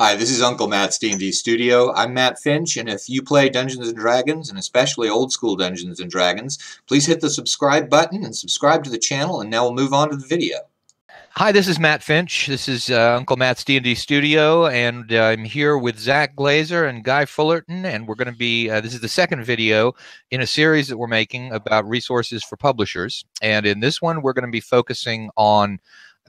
Hi, this is Uncle Matt's D&D Studio. I'm Matt Finch, and if you play Dungeons & Dragons, and especially old school Dungeons & Dragons, please hit the subscribe button and subscribe to the channel, and now we'll move on to the video. Hi, this is Matt Finch. This is uh, Uncle Matt's D&D Studio, and uh, I'm here with Zach Glazar and Guy Fullerton, and we're going to be, uh, this is the second video in a series that we're making about resources for publishers. And in this one, we're going to be focusing on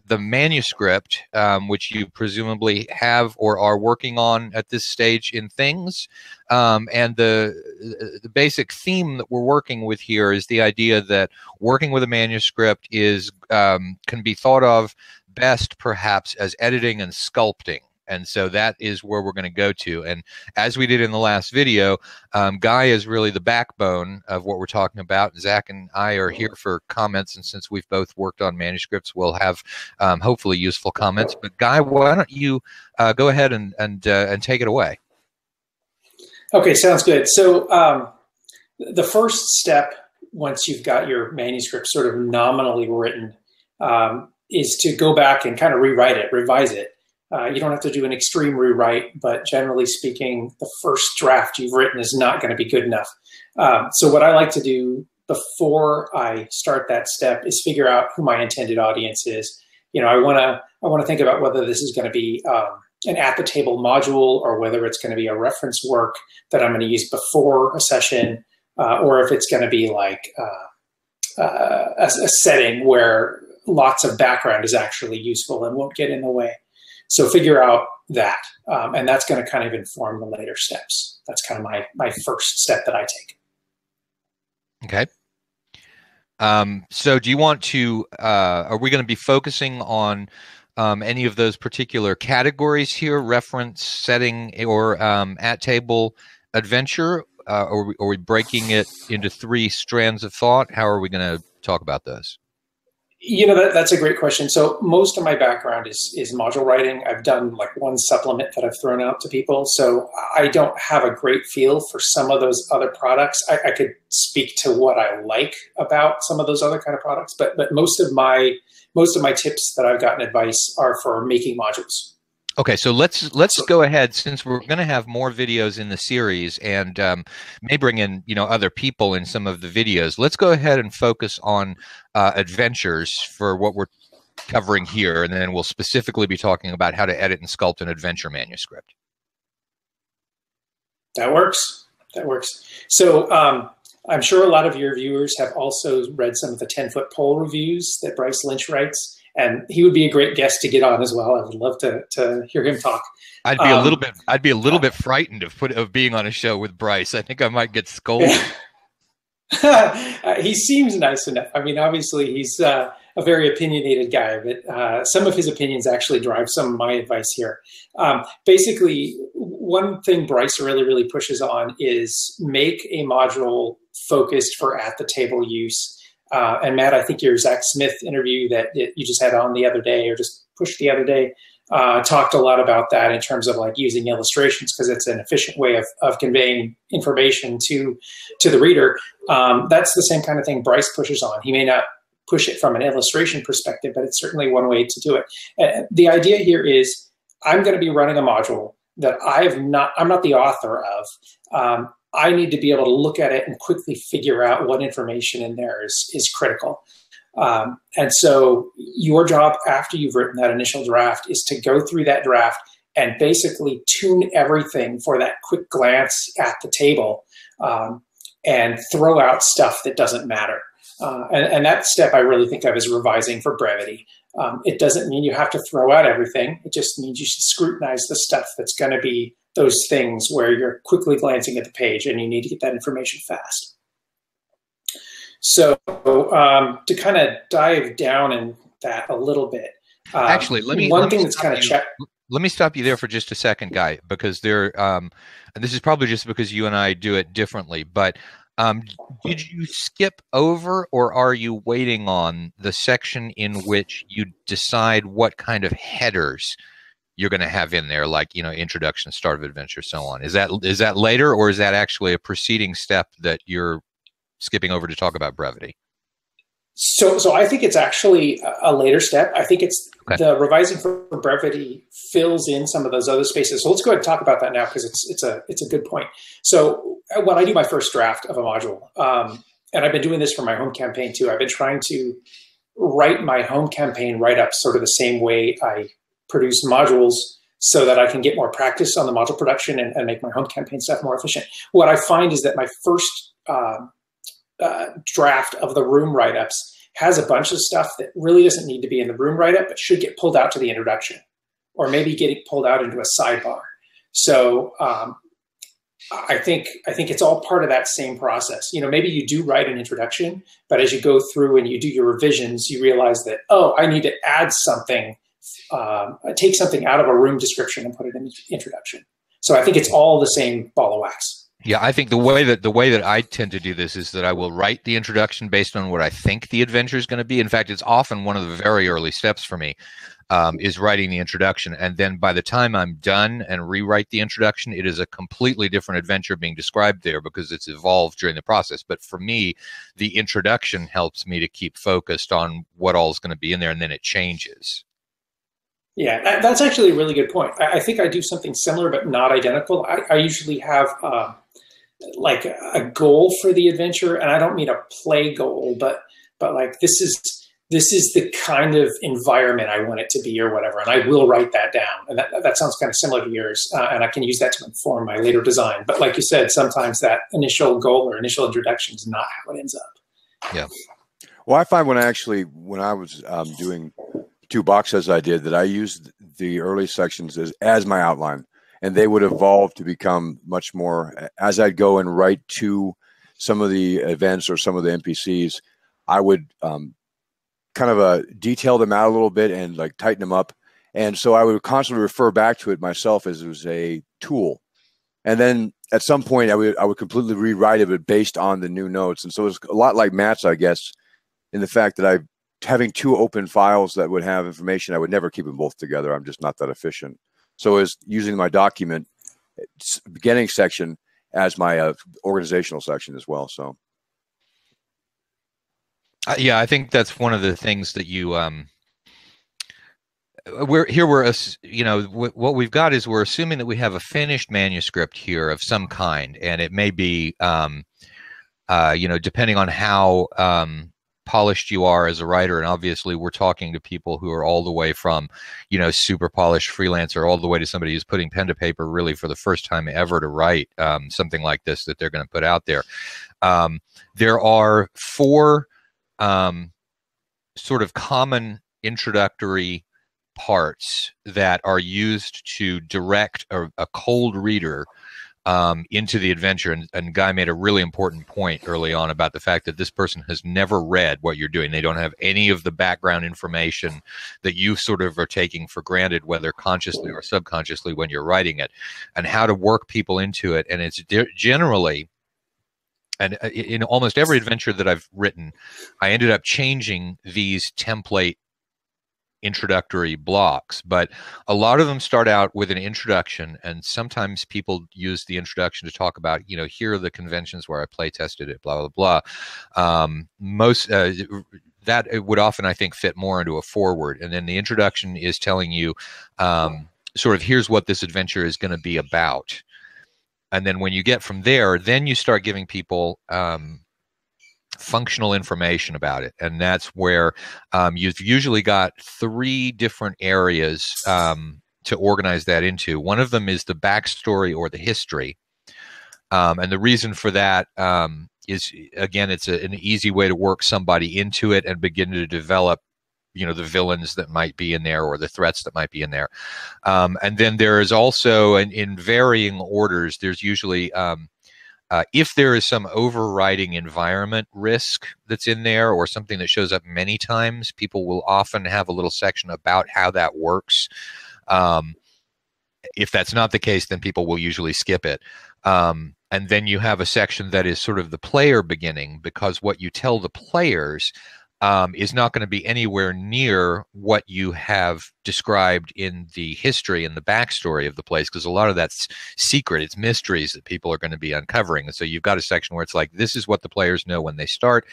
the manuscript, um, which you presumably have or are working on at this stage in things. Um, and the, the basic theme that we're working with here is the idea that working with a manuscript is um, can be thought of best perhaps as editing and sculpting. And so that is where we're going to go to. And as we did in the last video, um, Guy is really the backbone of what we're talking about. Zach and I are here for comments. And since we've both worked on manuscripts, we'll have um, hopefully useful comments. But Guy, why don't you uh, go ahead and, and, uh, and take it away? Okay, sounds good. So um, the first step, once you've got your manuscript sort of nominally written, um, is to go back and kind of rewrite it, revise it. Uh, you don't have to do an extreme rewrite, but generally speaking, the first draft you've written is not going to be good enough. Um, so what I like to do before I start that step is figure out who my intended audience is. You know, I want to I want to think about whether this is going to be um, an at the table module or whether it's going to be a reference work that I'm going to use before a session, uh, or if it's going to be like uh, uh, a, a setting where lots of background is actually useful and won't get in the way. So figure out that, um, and that's going to kind of inform the later steps. That's kind of my my first step that I take. Okay. Um, so do you want to? Uh, are we going to be focusing on? Um, any of those particular categories here, reference, setting, or um, at table adventure? Uh, or, are we, are we breaking it into three strands of thought? How are we going to talk about those? You know that, that's a great question. So most of my background is is module writing. I've done like one supplement that I've thrown out to people. So I don't have a great feel for some of those other products. I, I could speak to what I like about some of those other kind of products, but but most of my most of my tips that I've gotten advice are for making modules. Okay, so let's let's go ahead since we're going to have more videos in the series and um, may bring in you know other people in some of the videos. Let's go ahead and focus on uh, adventures for what we're covering here, and then we'll specifically be talking about how to edit and sculpt an adventure manuscript. That works. That works. So um, I'm sure a lot of your viewers have also read some of the 10 foot pole reviews that Bryce Lynch writes and he would be a great guest to get on as well. I would love to to hear him talk. I'd be um, a little bit I'd be a little bit frightened of put of being on a show with Bryce. I think I might get scolded. uh, he seems nice enough. I mean, obviously he's uh, a very opinionated guy, but uh, some of his opinions actually drive some of my advice here. Um, basically, one thing Bryce really really pushes on is make a module focused for at the table use uh, and Matt, I think your Zach Smith interview that you just had on the other day, or just pushed the other day, uh, talked a lot about that in terms of like using illustrations because it's an efficient way of, of conveying information to to the reader. Um, that's the same kind of thing Bryce pushes on. He may not push it from an illustration perspective, but it's certainly one way to do it. Uh, the idea here is I'm going to be running a module that I've not I'm not the author of. Um, I need to be able to look at it and quickly figure out what information in there is, is critical. Um, and so your job after you've written that initial draft is to go through that draft and basically tune everything for that quick glance at the table um, and throw out stuff that doesn't matter. Uh, and, and, that step I really think of as revising for brevity. Um, it doesn't mean you have to throw out everything. It just means you should scrutinize the stuff that's going to be those things where you're quickly glancing at the page and you need to get that information fast. So um, to kind of dive down in that a little bit. Um, Actually, let me one let thing me that's kind of check. Let me stop you there for just a second, guy, because there. Um, and this is probably just because you and I do it differently, but um, did you skip over or are you waiting on the section in which you decide what kind of headers you're going to have in there like you know introduction start of adventure so on is that is that later or is that actually a preceding step that you're skipping over to talk about brevity So, so I think it's actually a later step. I think it's okay. the revising for brevity fills in some of those other spaces. So let's go ahead and talk about that now because it's it's a it's a good point. So when I do my first draft of a module, um, and I've been doing this for my home campaign too. I've been trying to write my home campaign write up sort of the same way I produce modules so that I can get more practice on the module production and, and make my home campaign stuff more efficient. What I find is that my first uh, uh, draft of the room write ups has a bunch of stuff that really doesn't need to be in the room write up, but should get pulled out to the introduction or maybe getting pulled out into a sidebar. So um, I think I think it's all part of that same process. You know, maybe you do write an introduction, but as you go through and you do your revisions, you realize that oh, I need to add something, um, take something out of a room description and put it in the introduction. So I think it's all the same ball of wax. Yeah, I think the way that the way that I tend to do this is that I will write the introduction based on what I think the adventure is going to be. In fact, it's often one of the very early steps for me um, is writing the introduction, and then by the time I'm done and rewrite the introduction, it is a completely different adventure being described there because it's evolved during the process. But for me, the introduction helps me to keep focused on what all is going to be in there, and then it changes. Yeah, that, that's actually a really good point. I, I, think I do something similar but not identical. I, I usually have. Uh, like a goal for the adventure and i don't mean a play goal but but like this is this is the kind of environment i want it to be or whatever and i will write that down and that, that sounds kind of similar to yours uh, and i can use that to inform my later design but like you said sometimes that initial goal or initial introduction is not how it ends up yeah well i find when i actually when i was um, doing two boxes i did that i used the early sections as, as my outline and they would evolve to become much more as I'd go and write to some of the events or some of the NPCs, I would um, kind of uh, detail them out a little bit and like tighten them up. And so I would constantly refer back to it myself as it was a tool. And then at some point, I would I would completely rewrite it based on the new notes. And so it's a lot like Matt's, I guess, in the fact that I having two open files that would have information, I would never keep them both together. I'm just not that efficient. So as using my document beginning section as my uh, organizational section as well. So. Uh, yeah, I think that's one of the things that you um, we're here we're you know what we've got is we're assuming that we have a finished manuscript here of some kind and it may be um, uh, you know depending on how um, polished you are as a writer and obviously we're talking to people who are all the way from you know super polished freelancer all the way to somebody who's putting pen to paper really for the first time ever to write um, something like this that they're going to put out there. Um, there are four um, sort of common introductory parts that are used to direct a, a cold reader um, into the adventure. And, and Guy made a really important point early on about the fact that this person has never read what you're doing. They don't have any of the background information that you sort of are taking for granted, whether consciously or subconsciously when you're writing it, and how to work people into it. And it's de- generally and uh, in almost every adventure that I've written, I ended up changing these template introductory blocks, but a lot of them start out with an introduction, and sometimes people use the introduction to talk about, you know, here are the conventions where I play tested it, blah blah blah. Um, most uh, that would often, I think, fit more into a forward, and then the introduction is telling you, um, sort of, here's what this adventure is going to be about, and then when you get from there, then you start giving people um, functional information about it. And that's where um, you've usually got three different areas um, to organize that into. One of them is the backstory or the history. Um, and the reason for that um, is, again, it's a, an easy way to work somebody into it and begin to develop you know the villains that might be in there or the threats that might be in there um, and then there is also in, in varying orders there's usually um, uh, if there is some overriding environment risk that's in there or something that shows up many times, people will often have a little section about how that works. Um, if that's not the case, then people will usually skip it. Um, and then you have a section that is sort of the player beginning because what you tell the players um, is not going to be anywhere near what you have described in the history and the backstory of the place because a lot of that's secret. It's mysteries that people are going to be uncovering. And so you've got a section where it's like this is what the players know when they start.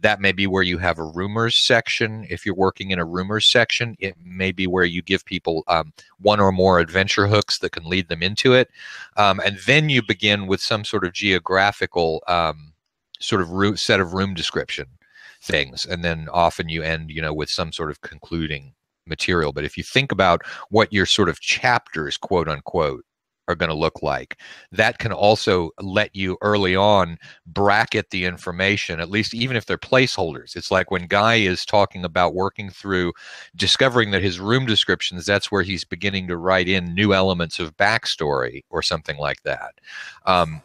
That may be where you have a rumors section. If you're working in a rumors section it may be where you give people um, one or more adventure hooks that can lead them into it. Um, and then you begin with some sort of geographical um, sort of root set of room description things and then often you end you know with some sort of concluding material but if you think about what your sort of chapters quote unquote are going to look like that can also let you early on bracket the information at least even if they're placeholders. It's like when guy is talking about working through discovering that his room descriptions that's where he's beginning to write in new elements of backstory or something like that. Um,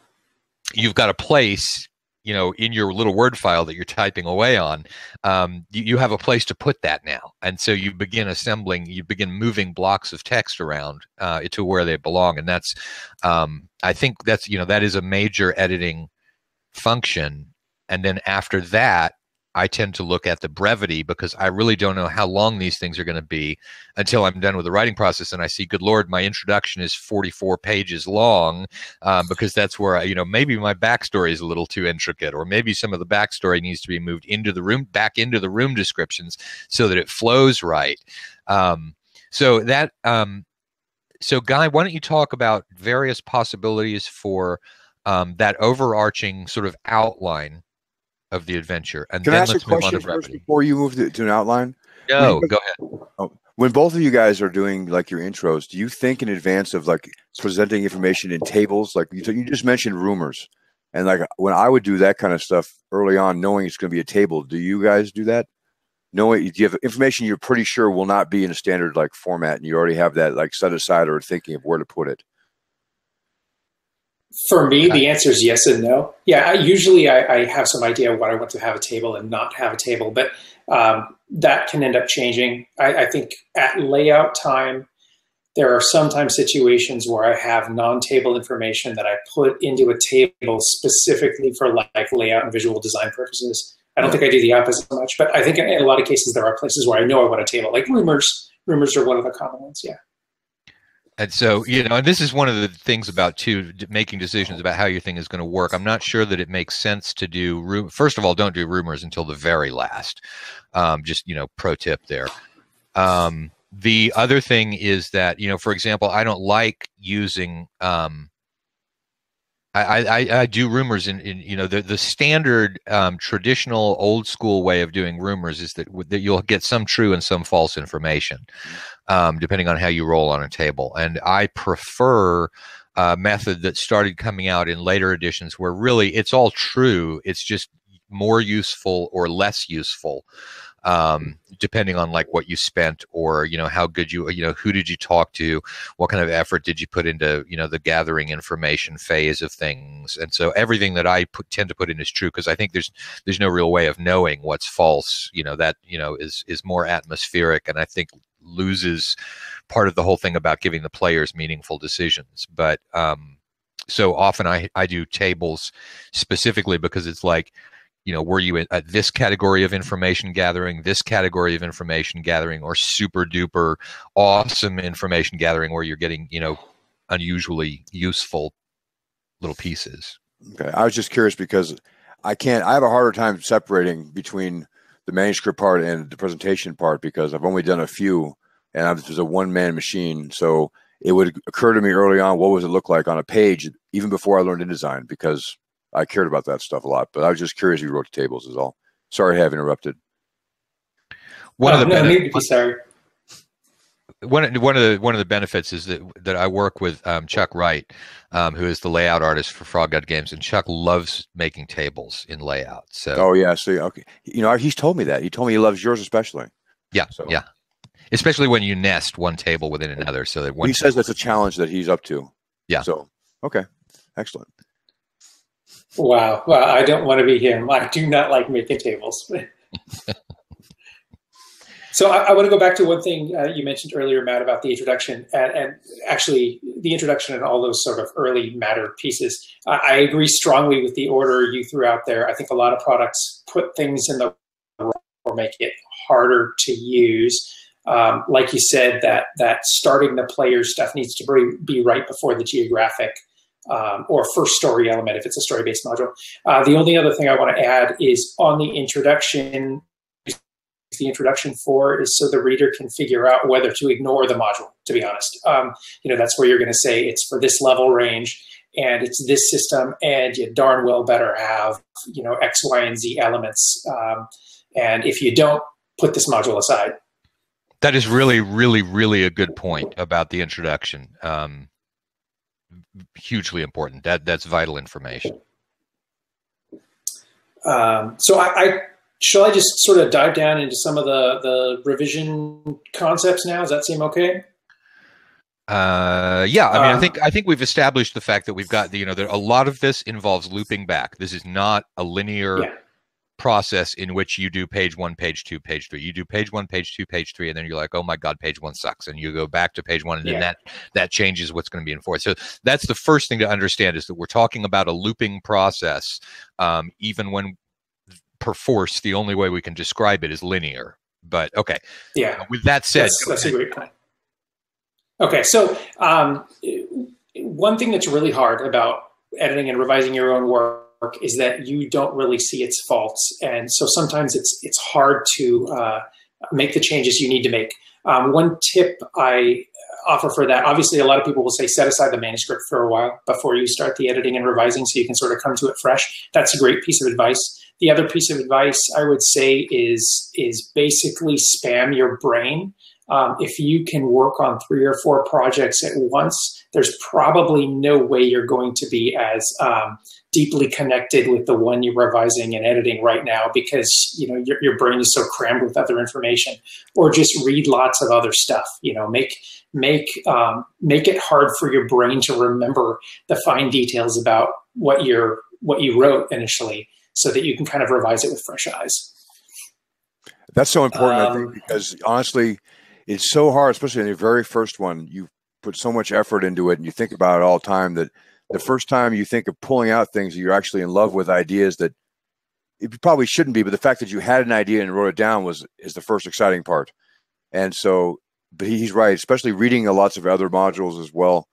you've got a place you know in your little word file that you're typing away on um, you, you, have a place to put that now. And so you begin assembling you begin moving blocks of text around uh, to where they belong. And that's um, i think that's you know that is a major editing function. And then after that I tend to look at the brevity because I really don't know how long these things are going to be until I'm done with the writing process and I see, good Lord, my introduction is 44 pages long um, because that's where I, you know, maybe my backstory is a little too intricate or maybe some of the backstory needs to be moved into the room, back into the room descriptions so that it flows right. Um, so that, um, so Guy, why don't you talk about various possibilities for um, that overarching sort of outline of the adventure. And Can then I ask let's a move on question to first brevity. before you move to, to an outline? No, When- go ahead. Oh, when both of you guys are doing like your intros, do you think in advance of like presenting information in tables? Like you, you just mentioned rumors, and like when I would do that kind of stuff early on, knowing it's going to be a table, do you guys do that? Knowing do you have information you're pretty sure will not be in a standard like format, and you already have that like set aside or thinking of where to put it. For me, the answer is yes and no. Yeah, I, usually I, I have some idea what I want to have a table and not have a table, but um, that can end up changing. I, I think at layout time, there are sometimes situations where I have non-table information that I put into a table specifically for like layout and visual design purposes. I don't think I do the opposite much, but I think in a lot of cases there are places where I know I want a table, like rumors. Rumors are one of the common ones. Yeah. And so, you know, and this is one of the things about too making decisions about how your thing is going to work. I'm not sure that it makes sense to do. Ru- First of all, don't do rumors until the very last. Um, just you know, pro tip there. Um, the other thing is that you know, for example, I don't like using. Um, I, I, I do rumors in, in you know the the standard um, traditional old school way of doing rumors is that that you'll get some true and some false information um, depending on how you roll on a table. And I prefer a method that started coming out in later editions where really it's all true it's just more useful or less useful um, depending on like what you spent or you know how good you you know who did you talk to what kind of effort did you put into you know the gathering information phase of things. And so everything that i put, tend to put in is true because i think there's there's no real way of knowing what's false you know that you know is is more atmospheric and i think loses part of the whole thing about giving the players meaningful decisions. But um so often i i do tables specifically because it's like you know, were you at this category of information gathering, this category of information gathering, or super duper awesome information gathering where you're getting, you know, unusually useful little pieces? Okay, I was just curious because I can't. I have a harder time separating between the manuscript part and the presentation part because I've only done a few, and I was a one man machine. So it would occur to me early on what was it look like on a page, even before I learned InDesign, because I cared about that stuff a lot. But I was just curious if you wrote the tables, is all. Sorry to have interrupted. One Oh, of the no bene- need be sorry. one of- one of the one of the benefits is that that I work with um, Chuck Wright, um, who is the layout artist for Frog God Games, and Chuck loves making tables in layout. So Oh yeah, see, okay, you know he's told me that. He told me he loves yours especially. yeah, so- yeah, especially when you nest one table within another, so that one he says that's a challenge that he's up to. Yeah. So okay, excellent. Wow. Well, I don't want to be him. I do not like making tables. so I, I want to go back to one thing uh, you mentioned earlier, Matt, about the introduction, and, and actually the introduction and all those sort of early matter pieces. I, I agree strongly with the order you threw out there. I think a lot of products put things in the or make it harder to use. Um, like you said, that that starting the player stuff needs to be right before the geographic um, or first story element if it's a story based module. Uh, the only other thing I want to add is on the introduction. The introduction for is so the reader can figure out whether to ignore the module. To be honest, um, you know that's where you're going to say it's for this level range and it's this system, and you darn well better have you know X, Y, and Z elements. Um, and if you don't, put this module aside. That is really, really, really a good point about the introduction. Um, hugely important. That that's vital information. Um, so I, I shall I just sort of dive down into some of the the revision concepts now. Does that seem okay? Uh, yeah, I mean, um, I think I think we've established the fact that we've got the, you know, there, a lot of this involves looping back. This is not a linear yeah process in which you do page one, page two, page three. You do page one, page two, page three, and then you're like, oh my god, page one sucks, and you go back to page one, and yeah. then that that changes what's going to be enforced. So that's the first thing to understand is that we're talking about a looping process, um, even when perforce the only way we can describe it is linear. But okay, yeah. Uh, with that said, that's, that's a great point. Okay, so um, one thing that's really hard about editing and revising your own work is that you don't really see its faults, and so sometimes it's it's hard to uh, make the changes you need to make. Um, one tip I offer for that, obviously, a lot of people will say set aside the manuscript for a while before you start the editing and revising, so you can sort of come to it fresh. That's a great piece of advice. The other piece of advice I would say is is basically spam your brain. Um, if you can work on three or four projects at once, there's probably no way you're going to be as um, deeply connected with the one you're revising and editing right now because you know your, your brain is so crammed with other information or just read lots of other stuff you know make make um, make it hard for your brain to remember the fine details about what you're what you wrote initially so that you can kind of revise it with fresh eyes. That's so important um, i think um, because honestly it's so hard especially in your very first one you put so much effort into it and you think about it all the time that the first time you think of pulling out things you're actually in love with ideas that it probably shouldn't be, but the fact that you had an idea and wrote it down was is the first exciting part. And so, but he's right, especially reading lots of other modules as well.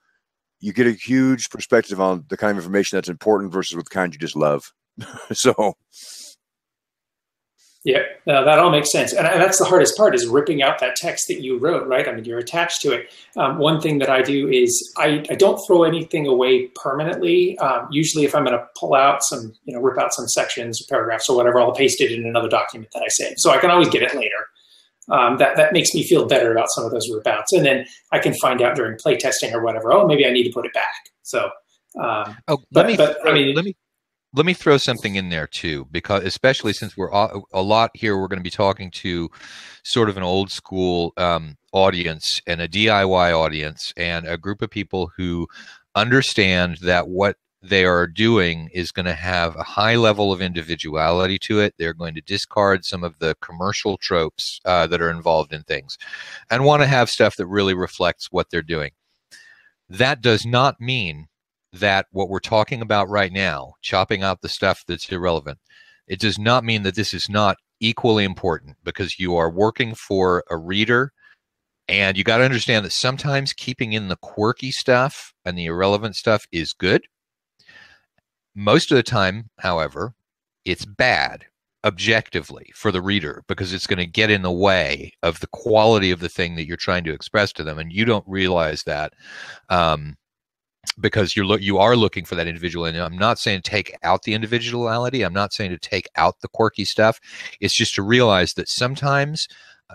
You get a huge perspective on the kind of information that's important versus the kind you just love. so yeah, no, that all makes sense, and, that's the hardest part is ripping out that text that you wrote. Right? I mean, you're attached to it. Um, one thing that I do is I, I don't throw anything away permanently. Um, usually, if I'm going to pull out some, you know, rip out some sections or paragraphs or whatever, I'll paste it in another document that I save, so I can always get it later. Um, that that makes me feel better about some of those rip outs, and then I can find out during playtesting or whatever. Oh, maybe I need to put it back. So, um, oh, let but, me. But, I mean, let me let me throw something in there too because especially since we're a lot here we're going to be talking to sort of an old school um, audience and a diy audience and a group of people who understand that what they are doing is going to have a high level of individuality to it. They're going to discard some of the commercial tropes uh, that are involved in things and want to have stuff that really reflects what they're doing. That does not mean that what we're talking about right now, chopping out the stuff that's irrelevant, it does not mean that this is not equally important because you are working for a reader and you got to understand that sometimes keeping in the quirky stuff and the irrelevant stuff is good. Most of the time, however, it's bad objectively for the reader because it's going to get in the way of the quality of the thing that you're trying to express to them and you don't realize that um, because you're look you are looking for that individual and i'm not saying take out the individuality i'm not saying to take out the quirky stuff. It's just to realize that sometimes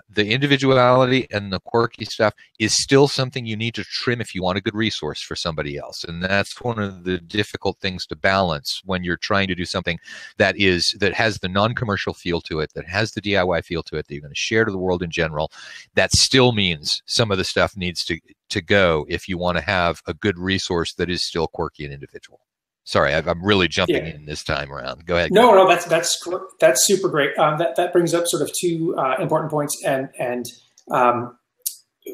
the individuality and the quirky stuff is still something you need to trim if you want a good resource for somebody else. And that's one of the difficult things to balance when you're trying to do something that is that has the non-commercial feel to it that has the diy feel to it that you're going to share to the world in general that still means some of the stuff needs to to go if you want to have a good resource that is still quirky and individual sorry i'm really jumping yeah. in this time around go ahead no no that's that's that's super great um, that that brings up sort of two uh, important points and and um,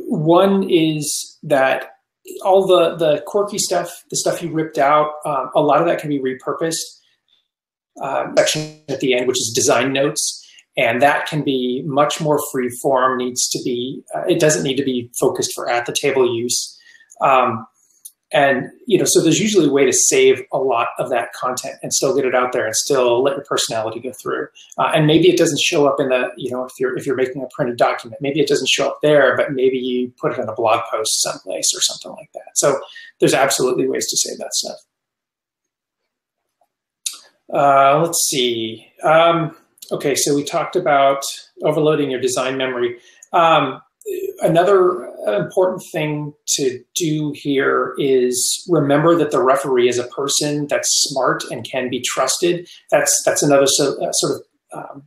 one is that all the the quirky stuff the stuff you ripped out um, a lot of that can be repurposed uh, section at the end which is design notes and that can be much more free form. Needs to be. Uh, it doesn't need to be focused for at the table use. Um, and you know, so there's usually a way to save a lot of that content and still get it out there and still let your personality go through. Uh, and maybe it doesn't show up in the, you know, if you're if you're making a printed document, maybe it doesn't show up there, but maybe you put it in a blog post someplace or something like that. So there's absolutely ways to save that stuff. Uh, let's see. Um, okay, so we talked about overloading your design memory. Um, another important thing to do here is remember that the referee is a person that's smart and can be trusted. That's that's another so, uh, sort of um,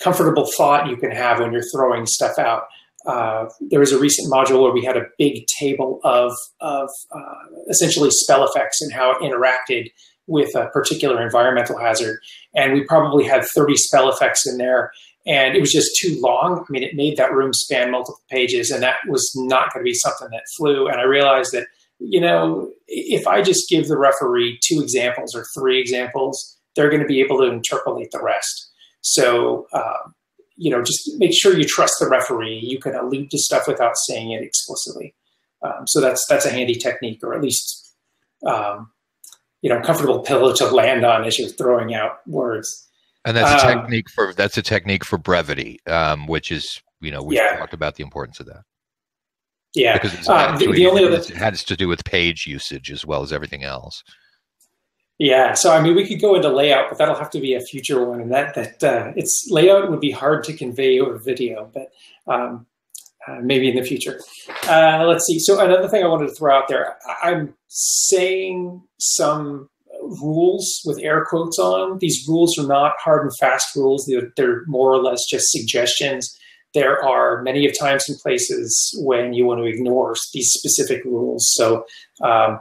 comfortable thought you can have when you're throwing stuff out. Uh, there was a recent module where we had a big table of of uh, essentially spell effects and how it interacted with a particular environmental hazard, and we probably had 30 spell effects in there and it was just too long. I mean, it made that room span multiple pages, and that was not going to be something that flew. And I realized that, you know, if I just give the referee two examples or three examples, they're going to be able to interpolate the rest. So, um, you know, just make sure you trust the referee. You can allude to stuff without saying it explicitly. Um, so that's that's a handy technique, or at least, um, you know, comfortable pillow to land on as you're throwing out words. And that's a um, technique for that's a technique for brevity, um, which is you know we yeah. talked about the importance of that. Yeah, because it's uh, the, the only other it has to do with page usage as well as everything else. Yeah, so I mean, we could go into layout, but that'll have to be a future one, and that that uh, it's layout would be hard to convey over video, but um, uh, maybe in the future. Uh, let's see. So another thing I wanted to throw out there, I'm saying some rules with air quotes on. These rules are not hard and fast rules. They're, they're more or less just suggestions. There are many of times and places when you want to ignore these specific rules. So um,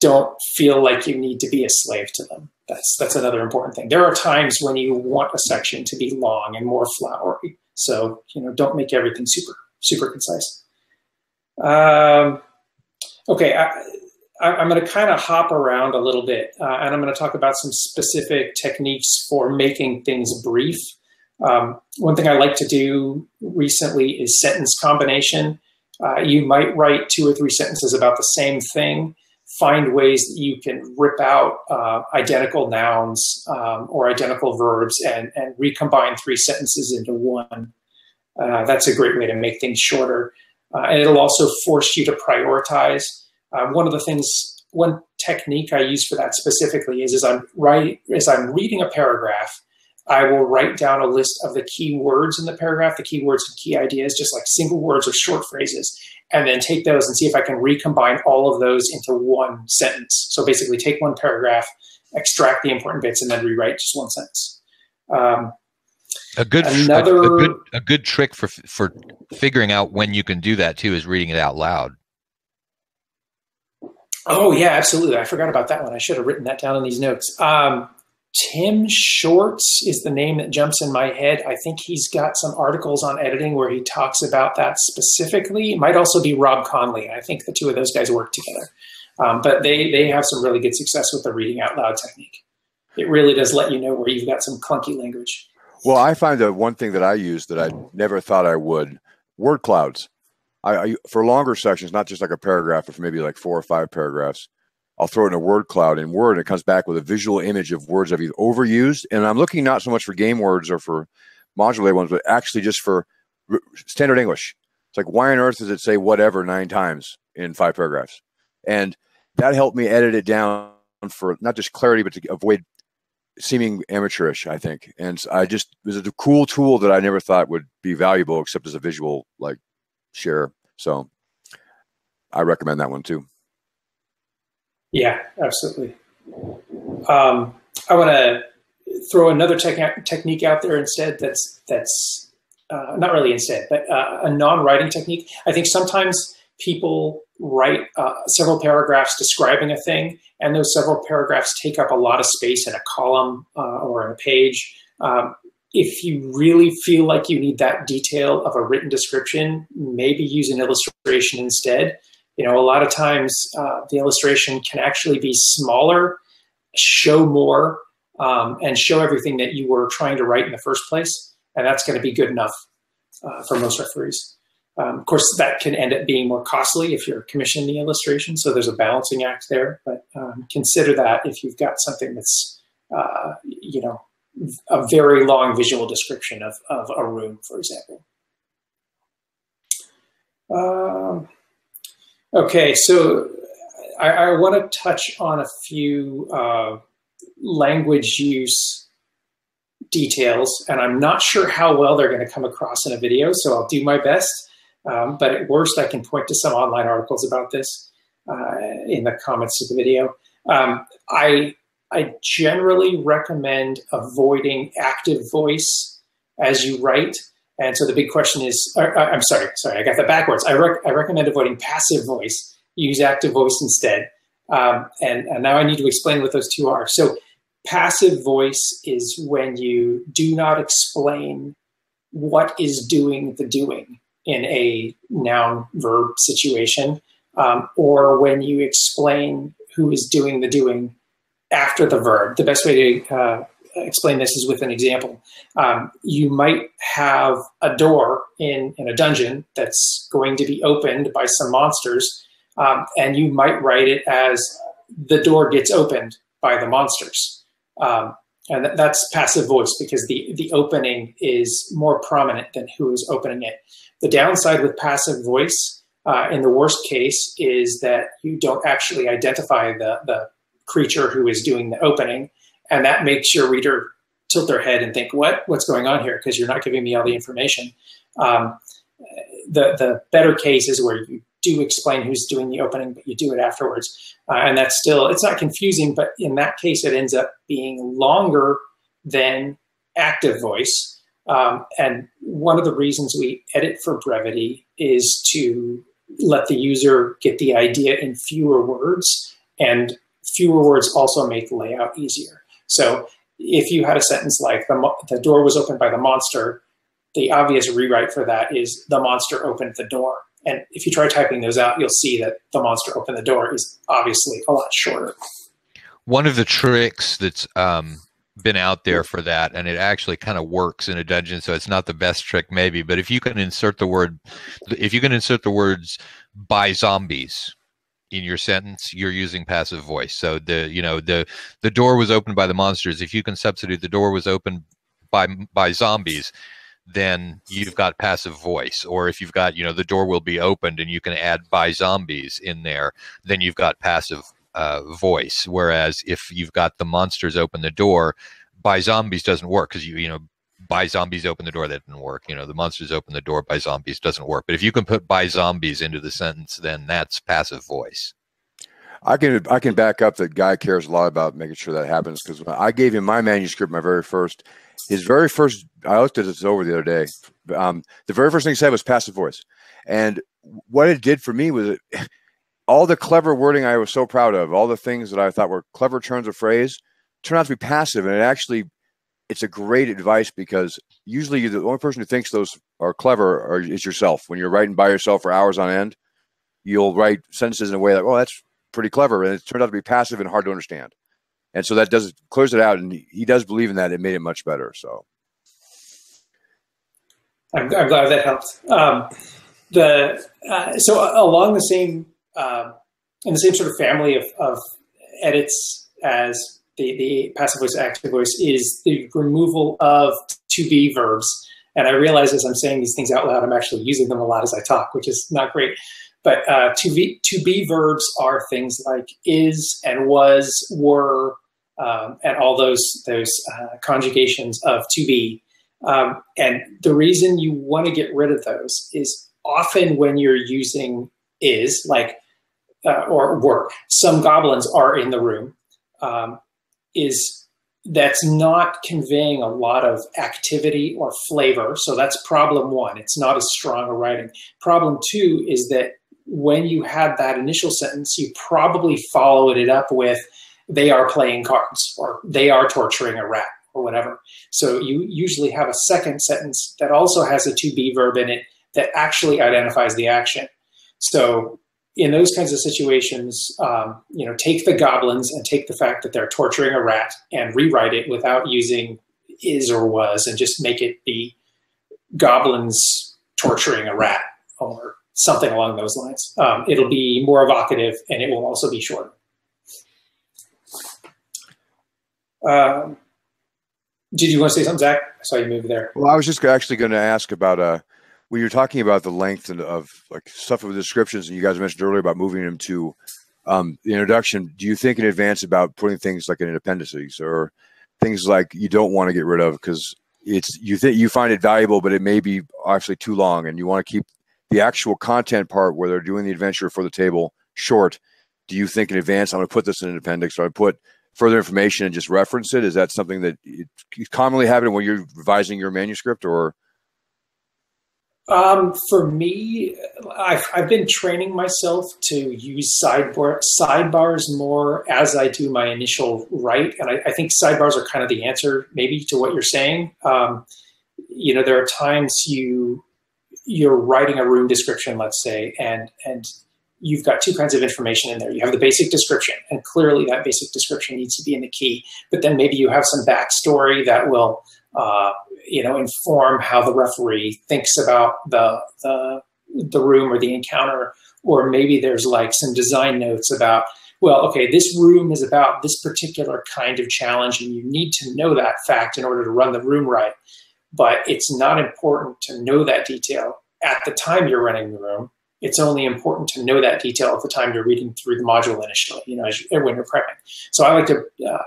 don't feel like you need to be a slave to them. That's that's another important thing. There are times when you want a section to be long and more flowery. So you know, don't make everything super super concise. Um, okay, I, I'm going to kind of hop around a little bit, uh, and I'm going to talk about some specific techniques for making things brief. Um, one thing I like to do recently is sentence combination. Uh, you might write two or three sentences about the same thing. Find ways that you can rip out uh, identical nouns um, or identical verbs and, and recombine three sentences into one. Uh, that's a great way to make things shorter. Uh, and it'll also force you to prioritize. Uh, one of the things, one technique I use for that specifically is as I'm writing, as I'm reading a paragraph, I will write down a list of the key words in the paragraph, the key words and key ideas, just like single words or short phrases, and then take those and see if I can recombine all of those into one sentence. So basically, take one paragraph, extract the important bits, and then rewrite just one sentence. Um, a good another a, a, good a good trick for for figuring out when you can do that too is reading it out loud. Oh yeah, absolutely. I forgot about that one. I should have written that down in these notes. Um, Tim Shorts is the name that jumps in my head. I think he's got some articles on editing where he talks about that specifically. It might also be Rob Conley. I think the two of those guys work together. Um, but they they have some really good success with the reading out loud technique. It really does let you know where you've got some clunky language. Well, I find that one thing that I use that I never thought I would word clouds. I, I, for longer sections, not just like a paragraph, but for maybe like four or five paragraphs, I'll throw it in a word cloud in Word, and it comes back with a visual image of words I've overused. And I'm looking not so much for game words or for modular ones, but actually just for standard English. It's like, why on earth does it say whatever nine times in five paragraphs? And that helped me edit it down for not just clarity, but to avoid seeming amateurish, I think. And I just, it was a cool tool that I never thought would be valuable except as a visual like share. So I recommend that one too. Yeah, absolutely. Um, I want to throw another te- technique out there instead. That's that's uh, not really instead, but uh, a non-writing technique. I think sometimes people write uh, several paragraphs describing a thing, and those several paragraphs take up a lot of space in a column uh, or in a page. Um, if you really feel like you need that detail of a written description, maybe use an illustration instead. You know, a lot of times uh, the illustration can actually be smaller, show more, um, and show everything that you were trying to write in the first place. And that's going to be good enough uh, for most referees. Um, of course, that can end up being more costly if you're commissioning the illustration. So there's a balancing act there. But um, consider that if you've got something that's, uh, you know, a very long visual description of, of a room, for example. Um, okay, so I, I want to touch on a few uh, language use details, and I'm not sure how well they're going to come across in a video, so I'll do my best. Um, but at worst, I can point to some online articles about this uh, in the comments of the video. Um, I, I generally recommend avoiding active voice as you write. And so the big question is, uh, uh, I'm sorry, sorry, I got that backwards. I, rec I recommend avoiding passive voice. Use active voice instead. Um, and, and now I need to explain what those two are. So passive voice is when you do not explain what is doing the doing in a noun verb situation, um, or when you explain who is doing the doing after the verb. The best way to uh, explain this is with an example. Um, you might have a door in, in a dungeon that's going to be opened by some monsters, um, and you might write it as the door gets opened by the monsters. Um, and that's passive voice because the, the opening is more prominent than who is opening it. The downside with passive voice, uh, in the worst case, is that you don't actually identify the, the creature who is doing the opening, and that makes your reader tilt their head and think, "What? What's going on here?" Because you're not giving me all the information. Um, the the better case is where you do explain who's doing the opening, but you do it afterwards, uh, and that's still it's not confusing. But in that case, it ends up being longer than active voice. Um, and one of the reasons we edit for brevity is to let the user get the idea in fewer words, and fewer words also make layout easier. So if you had a sentence like the, the door was opened by the monster, the obvious rewrite for that is the monster opened the door. And if you try typing those out, you'll see that the monster opened the door is obviously a lot shorter. One of the tricks that's um, been out there for that, and it actually kind of works in a dungeon, so it's not the best trick maybe, but if you can insert the word, if you can insert the words by zombies, in your sentence you're using passive voice. So the you know the the door was opened by the monsters. If you can substitute the door was opened by by zombies then you've got passive voice. Or if you've got you know the door will be opened and you can add by zombies in there then you've got passive uh, voice. Whereas if you've got the monsters open the door by zombies doesn't work because you you know by zombies open the door that didn't work. You know the monsters open the door by zombies doesn't work. But if you can put by zombies into the sentence then that's passive voice. I can i can back up that guy cares a lot about making sure that happens because i gave him my manuscript my very first his very first i looked at this over the other day um, the very first thing he said was passive voice. And what it did for me was it, all the clever wording i was so proud of all the things that i thought were clever turns of phrase turned out to be passive and it actually it's a great advice because usually the only person who thinks those are clever are, is yourself. When you're writing by yourself for hours on end, you'll write sentences in a way that, well, that's pretty clever, and it turned out to be passive and hard to understand. And so that does clears it out, and he does believe in that. It made it much better. So I'm, I'm glad that helped. Um, the uh, so along the same uh, in the same sort of family of, of edits as the, the passive voice active voice is the removal of to be verbs. And I realize as I'm saying these things out loud, I'm actually using them a lot as I talk, which is not great. But uh, to be to be verbs are things like is and was, were, um, and all those those uh, conjugations of to be. Um, and the reason you want to get rid of those is often when you're using is like uh, or were. Some goblins are in the room. Um, is that's not conveying a lot of activity or flavor. So that's problem one. It's not as strong a writing. Problem two is that when you had that initial sentence, you probably followed it up with they are playing cards or they are torturing a rat or whatever. So you usually have a second sentence that also has a to be verb in it that actually identifies the action. So in those kinds of situations, um, you know, take the goblins and take the fact that they're torturing a rat and rewrite it without using is or was and just make it be goblins torturing a rat or something along those lines. Um, it'll be more evocative and it will also be shorter. Um, did you want to say something, Zach? I saw you move there. Well, I was just actually going to ask about uh, when you're talking about the length of like stuff with descriptions, and you guys mentioned earlier about moving them to um, the introduction. Do you think in advance about putting things like in appendices or things like you don't want to get rid of because it's you think you find it valuable, but it may be actually too long, and you want to keep the actual content part where they're doing the adventure for the table short. Do you think in advance I'm going to put this in an appendix, or I put further information and just reference it? Is that something that commonly happen when you're revising your manuscript, or? Um, for me, I've, I've been training myself to use sidebar sidebars more as I do my initial write, and I, I think sidebars are kind of the answer, maybe, to what you're saying. Um, you know, there are times you you're writing a room description, let's say, and and you've got two kinds of information in there. You have the basic description, and clearly that basic description needs to be in the key. But then maybe you have some backstory that will, uh, you know, inform how the referee thinks about the, the the room or the encounter. Or maybe there's like some design notes about, well, okay, this room is about this particular kind of challenge, and you need to know that fact in order to run the room right. But it's not important to know that detail at the time you're running the room it's only important to know that detail at the time you're reading through the module initially, you know, as when you're prepping. So I like to, uh,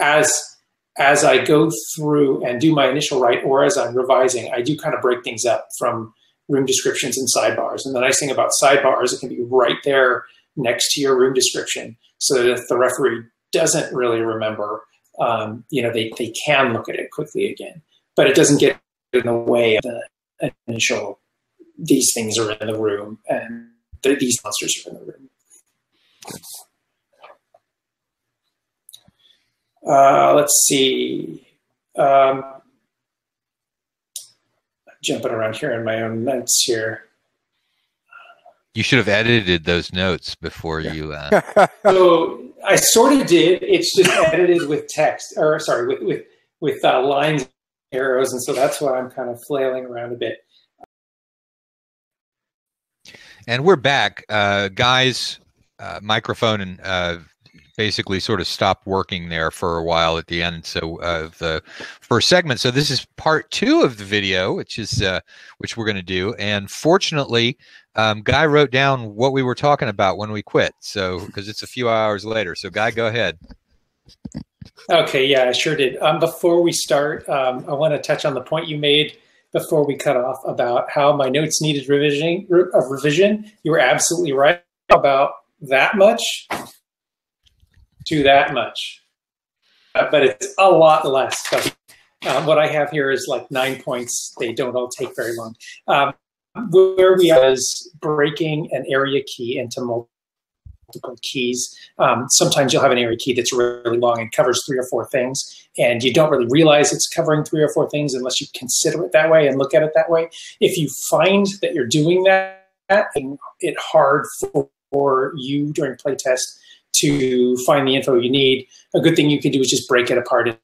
as as I go through and do my initial write, or as I'm revising, I do kind of break things up from room descriptions and sidebars. And the nice thing about sidebars, it can be right there next to your room description, so that if the referee doesn't really remember, um, you know, they, they can look at it quickly again. But it doesn't get in the way of the initial these things are in the room and these monsters are in the room. Uh, let's see. Um, jumping around here in my own notes here. You should have edited those notes before you. Uh... so I sort of did. It's just edited with text, or sorry, with with with uh, lines, arrows, and so that's why I'm kind of flailing around a bit. And we're back. Uh, guys, uh, microphone and uh, basically sort of stopped working there for a while at the end. So uh, the first segment. So this is part two of the video, which is uh, which we're going to do. And fortunately, um, Guy wrote down what we were talking about when we quit. So because it's a few hours later. So Guy, go ahead. Okay, yeah, I sure did. Um, before we start, um, I want to touch on the point you made before we cut off about how my notes needed revision. A revision. You were absolutely right about that much to that much, uh, but it's a lot less. uh, what I have here is like nine points. They don't all take very long. Um, where we was breaking an area key into multiple multiple keys. Um, sometimes you'll have an area key that's really long and covers three or four things, and you don't really realize it's covering three or four things unless you consider it that way and look at it that way. If you find that you're doing that, it hard for you during playtest to find the info you need, a good thing you can do is just break it apart.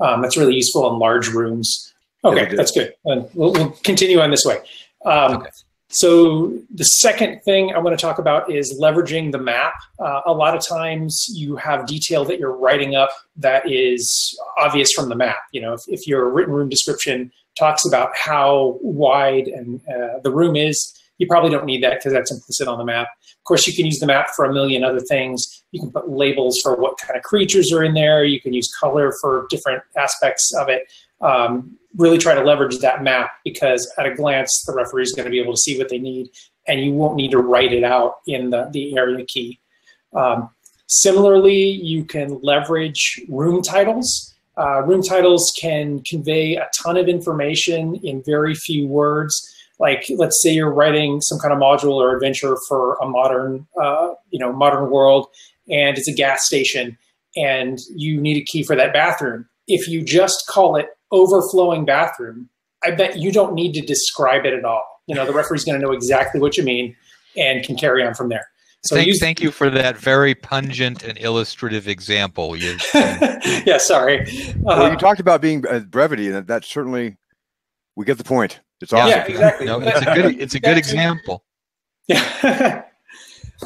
Um, that's really useful in large rooms. Okay, that's good. And we'll, we'll continue on this way. Um, okay. So the second thing I want to talk about is leveraging the map. Uh, a lot of times you have detail that you're writing up that is obvious from the map. You know, if, if your written room description talks about how wide and uh, the room is, you probably don't need that because that's implicit on the map. Of course, you can use the map for a million other things. You can put labels for what kind of creatures are in there. You can use color for different aspects of it um, really try to leverage that map because at a glance, the referee is going to be able to see what they need and you won't need to write it out in the, the area key. Um, similarly, you can leverage room titles. Uh, room titles can convey a ton of information in very few words. Like, let's say you're writing some kind of module or adventure for a modern, uh, you know, modern world, and it's a gas station, and you need a key for that bathroom. If you just call it overflowing bathroom, I bet you don't need to describe it at all. You know, the referee's going to know exactly what you mean, and can carry on from there. So thank, use, thank you for that very pungent and illustrative example. yeah, sorry. Uh, well, you talked about being uh, brevity, and that certainly we get the point. It's awesome. Yeah, exactly. No, it's a good it's a good example. Yeah.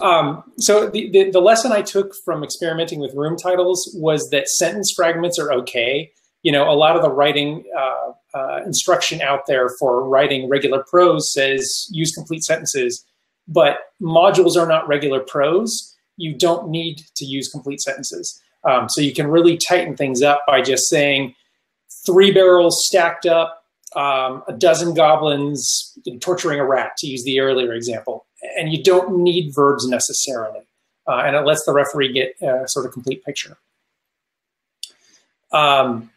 um, so the, the, the lesson I took from experimenting with room titles was that sentence fragments are okay. You know, a lot of the writing uh, uh, instruction out there for writing regular prose says use complete sentences but modules are not regular prose. You don't need to use complete sentences. Um, so you can really tighten things up by just saying three barrels stacked up, um, a dozen goblins torturing a rat, to use the earlier example. And you don't need verbs necessarily. Uh, and it lets the referee get a sort of complete picture. Um,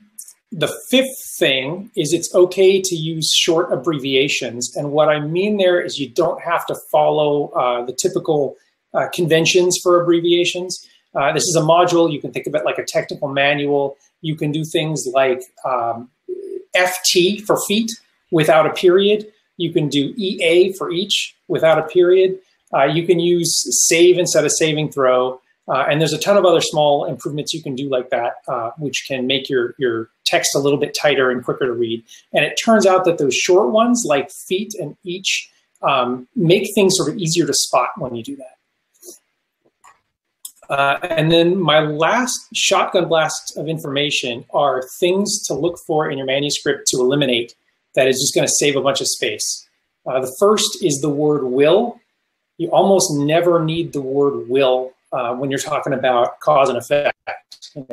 the fifth thing is it's okay to use short abbreviations. And what I mean there is you don't have to follow uh, the typical uh, conventions for abbreviations. Uh, this is a module. You can think of it like a technical manual. You can do things like um, FT for feet without a period. You can do EA for each without a period. Uh, you can use save instead of saving throw. Uh, and there's a ton of other small improvements you can do like that, uh, which can make your, your text a little bit tighter and quicker to read. And it turns out that those short ones, like feet and each, um, make things sort of easier to spot when you do that. Uh, and then my last shotgun blast of information are things to look for in your manuscript to eliminate that is just going to save a bunch of space. Uh, the first is the word will. You almost never need the word will uh, when you're talking about cause and effect.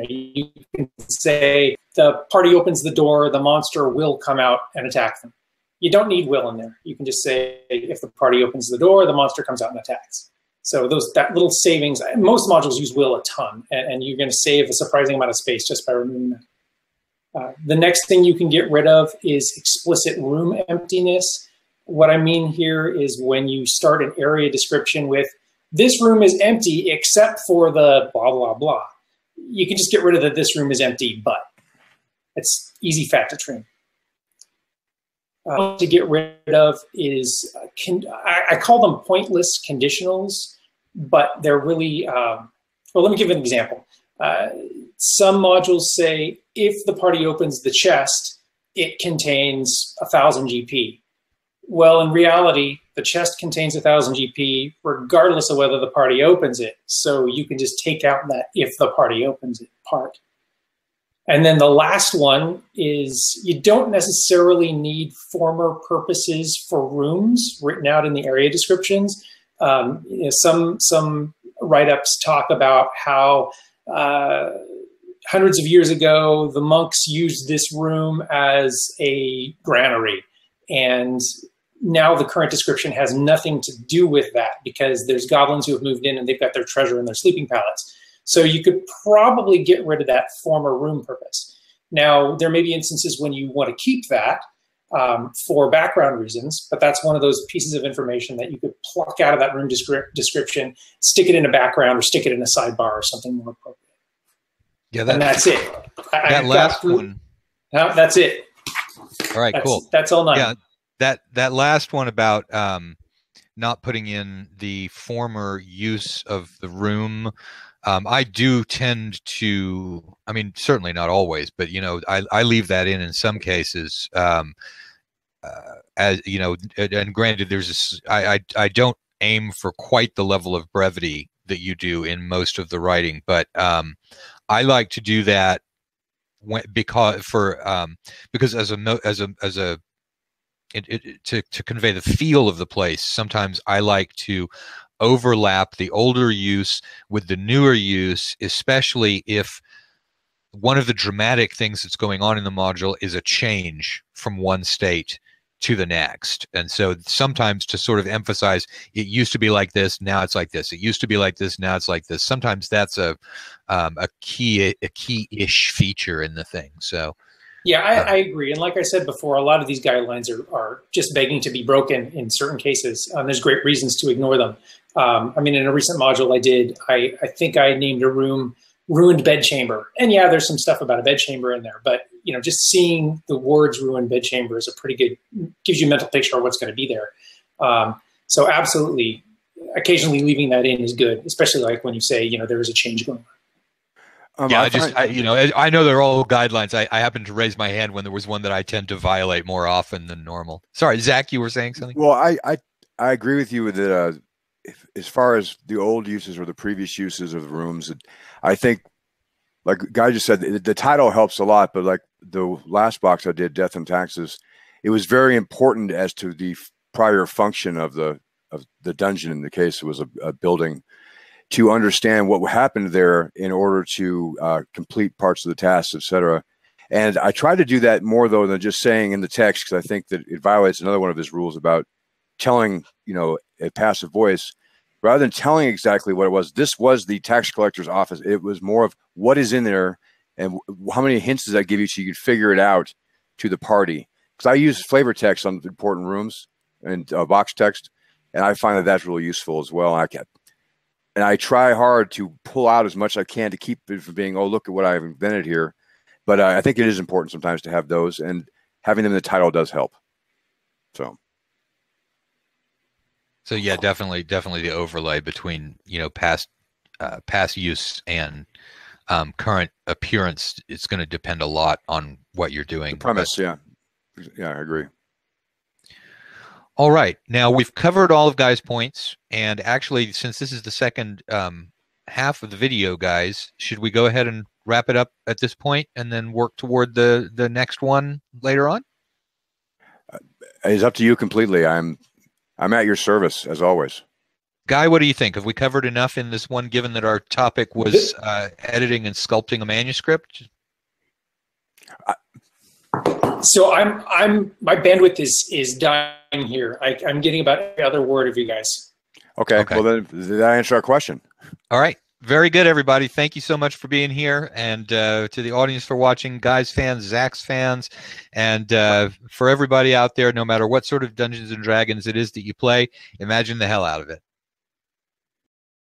You, can say the party opens the door, the monster will come out and attack them. You don't need will in there. You can just say if the party opens the door, the monster comes out and attacks. So those that little savings. Most modules use will a ton, and, and you're going to save a surprising amount of space just by removing that. Uh, the next thing you can get rid of is explicit room emptiness. What I mean here is when you start an area description with this room is empty except for the blah, blah, blah. You can just get rid of the this room is empty, but it's easy fat to trim. Uh, to get rid of is, uh, I, I, call them pointless conditionals, but they're really, um, well, let me give an example. Uh, some modules say if the party opens the chest, it contains a thousand GP. Well, in reality, the chest contains a thousand GP regardless of whether the party opens it. So you can just take out that if the party opens it part. And then the last one is you don't necessarily need former purposes for rooms written out in the area descriptions. Um, you know, some some write-ups talk about how uh, hundreds of years ago the monks used this room as a granary, and now the current description has nothing to do with that because there's goblins who have moved in and they've got their treasure in their sleeping pallets. So you could probably get rid of that former room purpose. Now, there may be instances when you want to keep that um, for background reasons, but that's one of those pieces of information that you could pluck out of that room descri- description, stick it in a background or stick it in a sidebar or something more appropriate. Yeah, that, and that's it. That I, last one. No, that's it. All right, that's, cool. That's all nine. Yeah, that that last one about um, not putting in the former use of the room um, I do tend to, I mean, certainly not always, but you know, I, I leave that in in some cases. Um, uh, as you know, and granted, there's this, I, I I don't aim for quite the level of brevity that you do in most of the writing, but um, I like to do that when, because for um, because as a as a as a it, it, to, to convey the feel of the place, sometimes I like to overlap the older use with the newer use, especially if one of the dramatic things that's going on in the module is a change from one state to the next. And so sometimes to sort of emphasize it used to be like this, now it's like this. It used to be like this, now it's like this. Sometimes that's a um, a key a key-ish feature in the thing. So yeah, I, uh, I, agree. And like I said before, a lot of these guidelines are, are just begging to be broken in certain cases. Um, there's great reasons to ignore them. Um, I mean, in a recent module I did, I, I think I named a room ruined bedchamber. And yeah, there's some stuff about a bedchamber in there, but you know, just seeing the words ruined bedchamber is a pretty good, gives you a mental picture of what's going to be there. Um, so absolutely, occasionally leaving that in is good, especially like when you say you know there is a change going on. Um, yeah, I, I just I, you know I know they're all guidelines. I, I happen to raise my hand when there was one that I tend to violate more often than normal. Sorry, Zach, you were saying something. Well, I I, I agree with you that uh, if, as far as the old uses or the previous uses of the rooms, I think like Guy just said, the, the title helps a lot. But like the last box I did, Death and Taxes, it was very important as to the prior function of the of the dungeon. In the case, it was a, a building to understand what happened there in order to uh, complete parts of the tasks, etc. And I try to do that more though than just saying in the text because I think that it violates another one of his rules about telling, you know, a passive voice rather than telling exactly what it was. This was the tax collector's office. It was more of what is in there and how many hints does that give you so you can figure it out to the party. Because I use flavor text on important rooms and uh, box text, and I find that that's really useful as well. I kept and I try hard to pull out as much as I can to keep it from being, oh, look at what I've invented here. But uh, I think it is important sometimes to have those, and having them in the title does help. So. So yeah, definitely, definitely the overlay between you know past, uh, past use and um, current appearance. It's going to depend a lot on what you're doing. The premise, but, yeah, yeah, I agree. All right. Now we've covered all of Guy's points, and actually, since this is the second um, half of the video, guys, should we go ahead and wrap it up at this point, and then work toward the the next one later on? Uh, it's up to you completely. I'm I'm at your service as always. Guy, what do you think? Have we covered enough in this one, given that our topic was uh, editing and sculpting a manuscript? so I'm I'm my bandwidth is is dying here. I, am getting about every other word of you guys. Okay. okay. Well, then did that answer our question? All right. Very good, everybody. Thank you so much for being here, and uh, to the audience for watching, Guy's fans, Zach's fans, and uh, for everybody out there, no matter what sort of Dungeons and Dragons it is that you play, imagine the hell out of it.